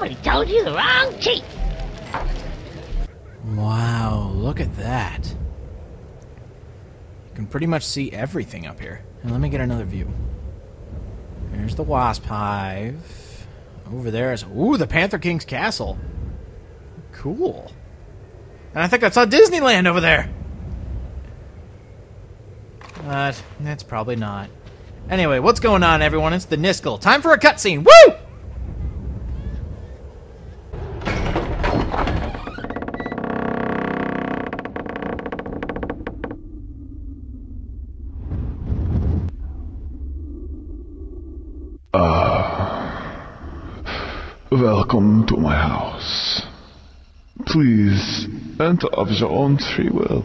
Somebody told you the wrong cheat. Wow, look at that. You can pretty much see everything up here. And let me get another view. There's the Wasp Hive. Over there is. Ooh, the Panther King's castle. Cool. And I think I saw Disneyland over there. But that's probably not. Anyway, what's going on, everyone? It's the Niskel. Time for a cutscene. Woo! Welcome to my house. Please enter of your own free will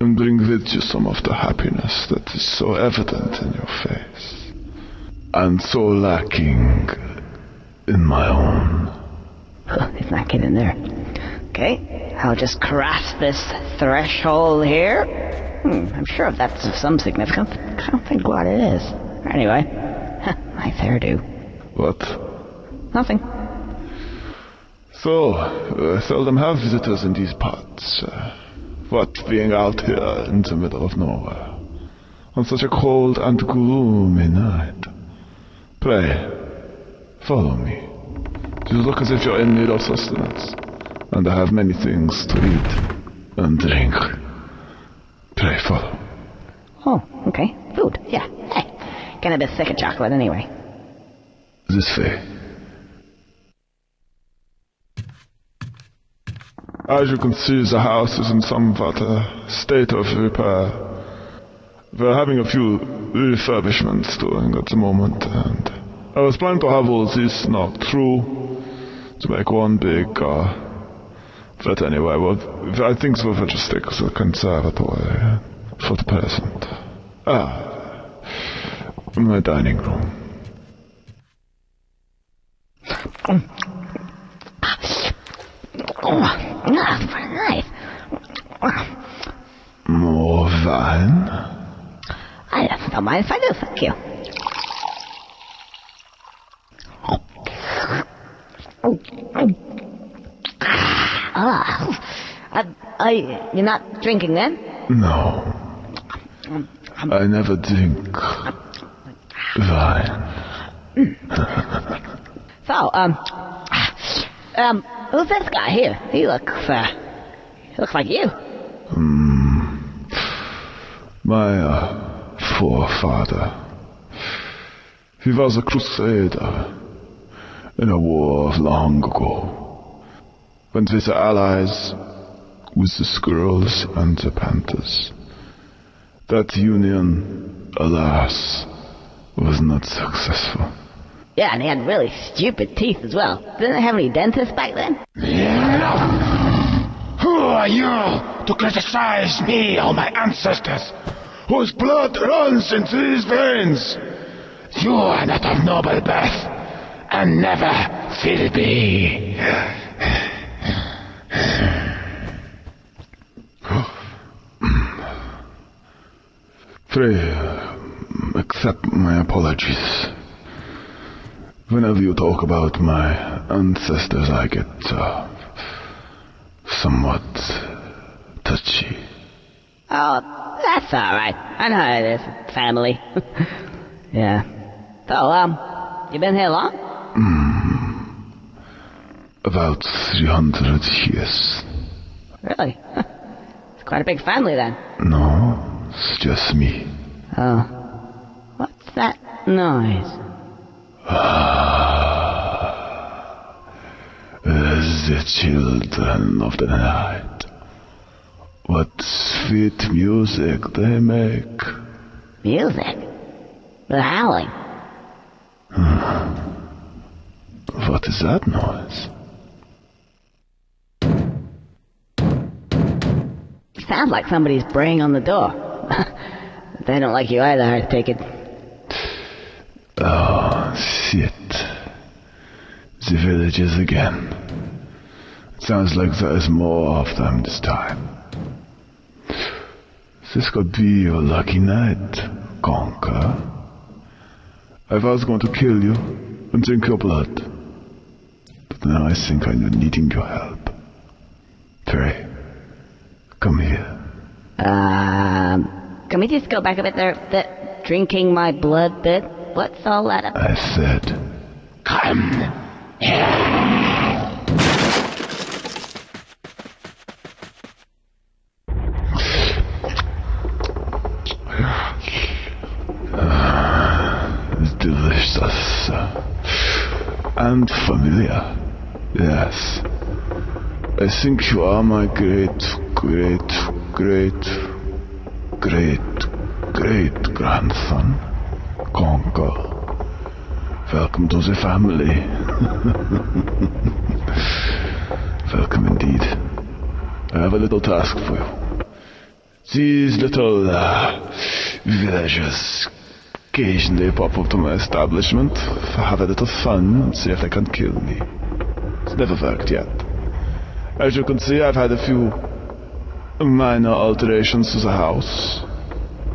and bring with you some of the happiness that is so evident in your face and so lacking in my own. He's not getting there. Okay, I'll just cross this threshold here. Hmm, I'm sure if that's of some significance. I don't think what it is. Anyway, my hairdo. What? Nothing. So, uh, seldom have visitors in these parts. Uh, what being out here in the middle of nowhere on such a cold and gloomy night? Pray, follow me. You look as if you're in need of sustenance, and I have many things to eat and drink. Pray, follow. Oh, okay. Food. Yeah. Hey, getting a be sick of chocolate anyway. This way. As you can see, the house is in somewhat a state of repair. We're having a few refurbishments doing at the moment, and I was planning to have all this knocked through to make one big, uh, but anyway, well, I think we'll just stick to the conservatory for the present. Ah, my dining room. Oh, ah, nice. More wine? I don't mind if I do, thank you. Ah, I, I, you're not drinking then? No. I never drink wine. So, um, um, who's this guy here? He looks, uh, he looks like you. My uh, forefather. He was a crusader in a war of long ago. Went with the allies, with the squirrels and the panthers. That union, alas, was not successful. Yeah, and he had really stupid teeth as well. Didn't they have any dentists back then? Who are you to criticize me or my ancestors, whose blood runs in these veins? You are not of noble birth, and never will be. Pray, uh, accept my apologies. Whenever you talk about my ancestors, I get uh, somewhat touchy. Oh, that's alright. I know how it is. Family. yeah. So, um, you been here long? About 300 years. Really? it's quite a big family then. No, it's just me. Oh. What's that noise? The children of the night. What sweet music they make. Music? The howling. Hmm. What is that noise? Sounds like somebody's braying on the door. they don't like you either, I take it. Oh, shit. The villagers again. Sounds like there is more of them this time. This could be your lucky night, Conker. I was going to kill you and drink your blood. But now I think I'm needing your help. Pray. Come here. Um, can we just go back a bit there? The drinking my blood bit? What's all that about? I said, Come. it's And familiar. Yes. I think you are my great, great, great, great, great grandson, Conker. Welcome to the family. Welcome indeed. I have a little task for you. These little uh, villagers occasionally pop up to my establishment, have a little fun, and see if they can kill me. It's never worked yet. As you can see, I've had a few minor alterations to the house.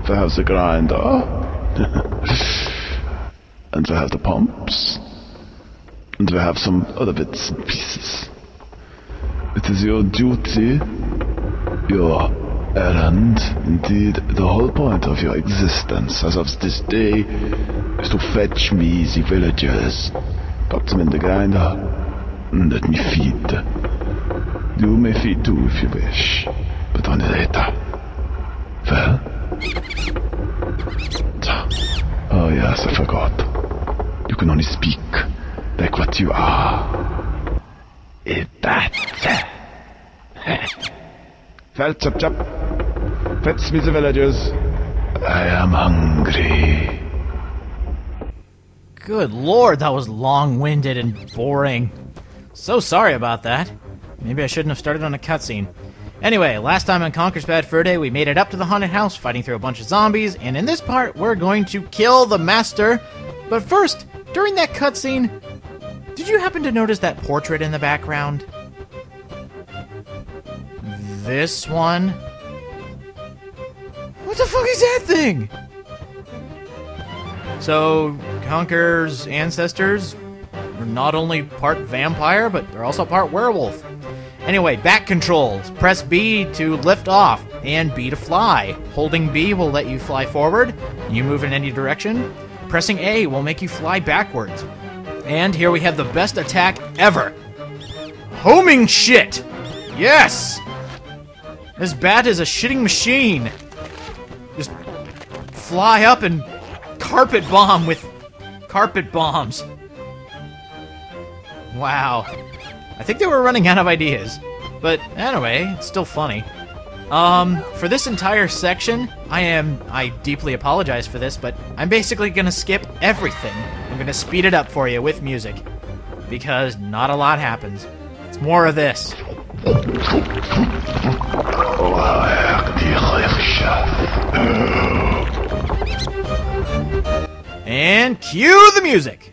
We have the grinder, and we have the pumps, and we have some other bits and pieces. It is your duty, your errand, indeed the whole point of your existence as of this day, is to fetch me the villagers, put them in the grinder, and let me feed. You may feed too if you wish, but only later. Well? Oh yes, I forgot. You can only speak like what you are. A bat. well, chop chop. Fetch me the villagers. I am hungry. Good lord, that was long winded and boring. So sorry about that. Maybe I shouldn't have started on a cutscene. Anyway, last time on Conker's Bad Fur Day, we made it up to the haunted house, fighting through a bunch of zombies, and in this part, we're going to kill the master. But first, during that cutscene, did you happen to notice that portrait in the background? This one? What the fuck is that thing? So, Conker's ancestors were not only part vampire, but they're also part werewolf. Anyway, back controls. Press B to lift off, and B to fly. Holding B will let you fly forward. You move in any direction. Pressing A will make you fly backwards. And here we have the best attack ever. Homing shit! Yes! This bat is a shitting machine. Just fly up and carpet bomb with carpet bombs. Wow. I think they were running out of ideas. But anyway, it's still funny. Um, for this entire section, I am. I deeply apologize for this, but I'm basically gonna skip everything. I'm gonna speed it up for you with music. Because not a lot happens. It's more of this. And cue the music!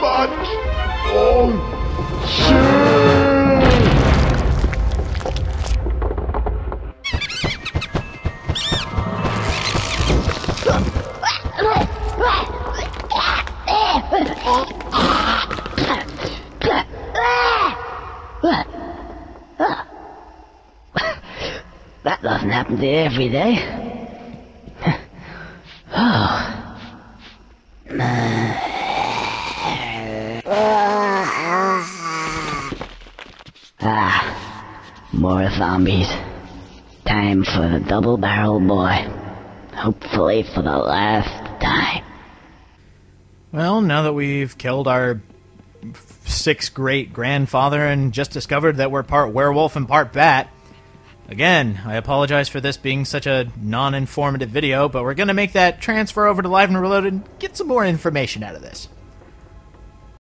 Much. Oh! That doesn't happen to you every day. oh. Ah, more zombies. Time for the double barrel boy. Hopefully for the last time. Well, now that we've killed our six great grandfather and just discovered that we're part werewolf and part bat, again, I apologize for this being such a non informative video, but we're going to make that transfer over to Live and Reloaded and get some more information out of this.